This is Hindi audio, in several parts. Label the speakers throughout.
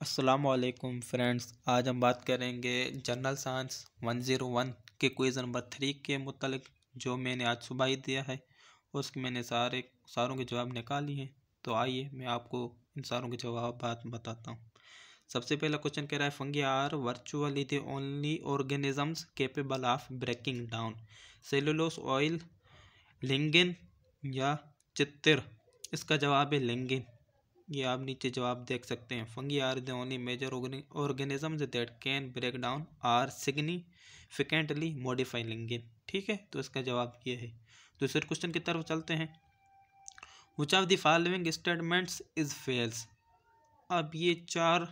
Speaker 1: असलकुम फ्रेंड्स, आज हम बात करेंगे जनरल साइंस 101 के क्विज़ नंबर थ्री के मुतलक, जो मैंने आज सुबह ही दिया है। उसके मैंने सारे, सारों के जवाब निकाली हैं। तो आइए मैं आपको इन सारों के जवाब बात बताता हूँ। सबसे पहला क्वेश्चन कह रहा है fungi are virtually the only organisms capable of breaking down cellulose oil lignin या चित्र इसका जवाब है लिंगिन। ये आप नीचे जवाब देख सकते हैं। Fungi are the only major organisms that can break down or significantly modify lignin ठीक है? तो इसका जवाब ये है। दूसरे क्वेश्चन की तरफ़ चलते हैं। Which of the following statements is false अब ये चार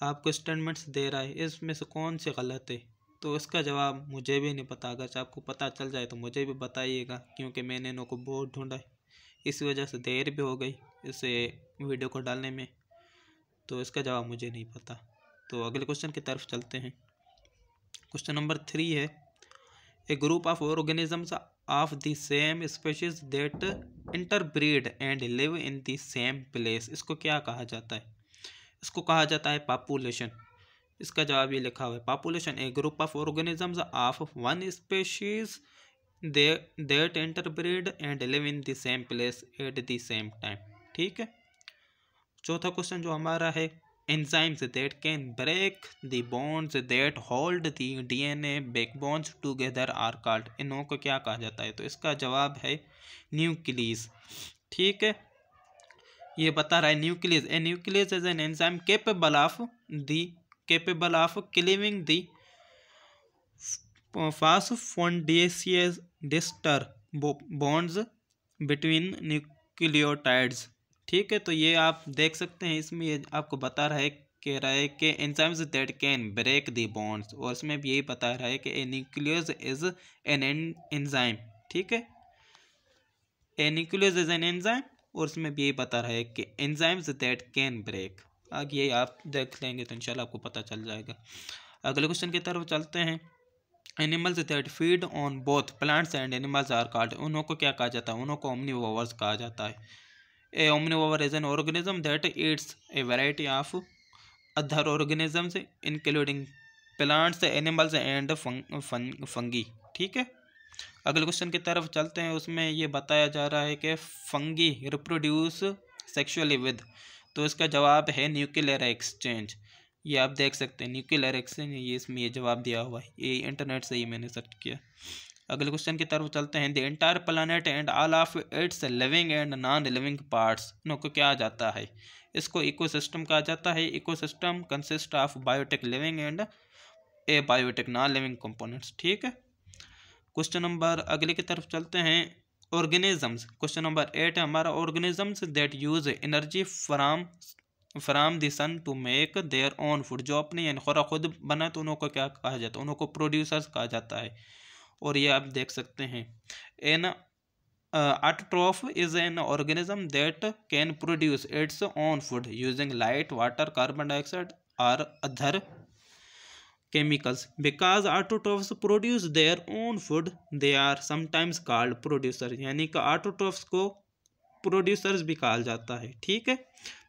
Speaker 1: आपको स्टेटमेंट्स दे रहा है। इसमें से कौन से गलत है? तो इसका जवाब मुझे भी नहीं पता। अगर आपको पता चल जाए तो मुझे भी बताइएगा, क्योंकि मैंने इनको बहुत ढूंढा है। इस वजह से देर भी हो गई इसे वीडियो को डालने में तो इसका जवाब मुझे नहीं पता। तो अगले क्वेश्चन की तरफ़ चलते हैं। क्वेश्चन नंबर थ्री है। A group of organisms of the same species that interbreed and live in the same place इसको क्या कहा जाता है? इसको कहा जाता है पॉपुलेशन इसका जवाब ये लिखा हुआ है। Population a group of organisms of one species that interbreed and live in the same place at the same time ठीक है? चौथा क्वेश्चन जो हमारा है, enzymes that can break the bonds that hold the DNA backbones together are called. इनों को क्या कहा जाता है? तो इसका जवाब है न्यूक्लियस ठीक है? ये बता रहा है nuclease a nuclease is an enzyme capable of the capable of cleaving the phosphodiester bonds between nucleotides. ठीक है तो ये आप देख सकते हैं, इसमें ये आपको बता रहा है कह रहा है कि enzymes that can break the bonds और इसमें भी यही बता रहा है कि न्यूक्लियस इज़ एन एंजाइम ठीक है? A nuclease is an enzyme और इसमें भी यही बता रहा है कि एंजाइम्स दैट कैन ब्रेक आगे ये आप देख लेंगे तो इंशाल्लाह आपको पता चल जाएगा। अगले क्वेश्चन की तरफ़ चलते हैं। Animals that feed on both plants and animals are called उन्हों को क्या कहा जाता है? उन्हों को ओमनीवोवर्स कहा जाता है। A omnivore is an organism that eats a variety of other organisms including plants animals and fungi ठीक है? अगले क्वेश्चन की तरफ़ चलते हैं। उसमें ये बताया जा रहा है कि फंगी रिप्रोड्यूस सेक्शुअली विद तो इसका जवाब है न्यूक्लियर एक्सचेंज ये आप देख सकते हैं, न्यूक्लियर एक्सचेंज ये इसमें ये जवाब दिया हुआ है। ये इंटरनेट से ही मैंने सर्च किया। अगले क्वेश्चन की तरफ़ चलते हैं। The entire planet and all of its living and non living parts को क्या आ जाता है? इसको इकोसिस्टम कहा जाता है। Ecosystem consist of biotic living and abiotic non living components ठीक है? क्वेश्चन नंबर अगले की तरफ़ चलते हैं। ऑर्गेनिजम्स क्वेश्चन नंबर एट है। हमारा organisms that use energy from from the sun to make their own food जो अपने यानी खुरा खुद बना तो उनको क्या कहा जाता है? उनको प्रोड्यूसर्स कहा जाता है। और ये आप देख सकते हैं। An autotroph is an organism that can produce its own food using light water carbon dioxide और other chemicals. Because autotrophs produce their own food, they are sometimes called producer. यानी कि autotrophs को प्रोड्यूसर्स भी कहा जाता है, ठीक है?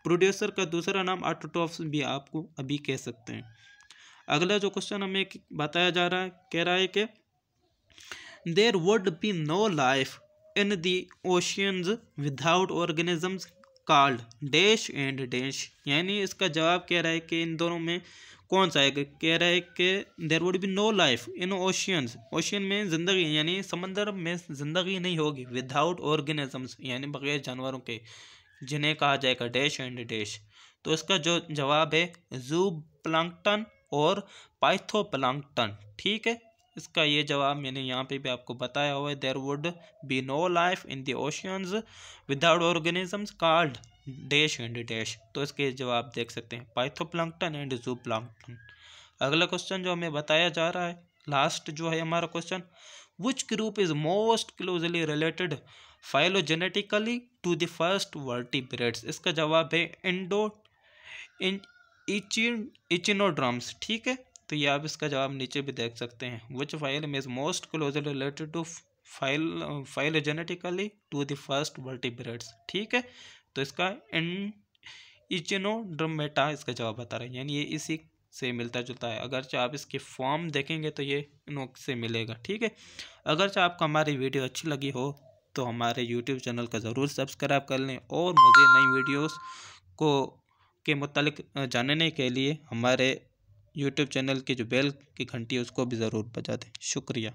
Speaker 1: प्रोड्यूसर का दूसरा नाम ऑटोटॉप्स भी आपको अभी कह सकते हैं। अगला जो क्वेश्चन हमें बताया जा रहा है, कह रहा है कि there would be no life in the oceans without organisms called dash and dash यानी इसका जवाब कह रहा है कि इन दोनों में कौन सा है? कह रहा है कि there would be no life in oceans ocean में ज़िंदगी, यानी समंदर में ज़िंदगी नहीं होगी विदाउट ऑर्गेनिजम्स यानी बगैर जानवरों के, जिन्हें कहा जाएगा डैश एंड डैश तो इसका जो जवाब है जू प्लांकटन और पाइथो प्लांकटन ठीक है? इसका ये जवाब मैंने यहाँ पे भी आपको बताया हुआ है there would be no life in the oceans without organisms called dash and dash तो इसके जवाब देख सकते हैं phytoplankton and zooplankton अगला क्वेश्चन जो हमें बताया जा रहा है लास्ट जो है हमारा question which group is most closely related phylogenetically to the first vertebrates इसका जवाब है इंडो, इन इचिनोड्रम्स, ठीक है? तो ये आप इसका जवाब नीचे भी देख सकते हैं। Which phyla is most closely related to phylo phylogenetically to the first vertebrates ठीक है? तो इसका इन इचिनोड्रमेटा इसका जवाब बता रहे हैं। यानी ये इसी से मिलता जुलता है। अगर आप इसके फॉर्म देखेंगे तो ये इन से मिलेगा। ठीक है? अगर आपको हमारी वीडियो अच्छी लगी हो तो हमारे यूट्यूब चैनल का ज़रूर सब्सक्राइब कर लें और मज़ीद नई वीडियोस को, के मतलब जानने के लिए हमारे यूट्यूब चैनल की जो बेल की घंटी है उसको भी ज़रूर बजा दें। शुक्रिया।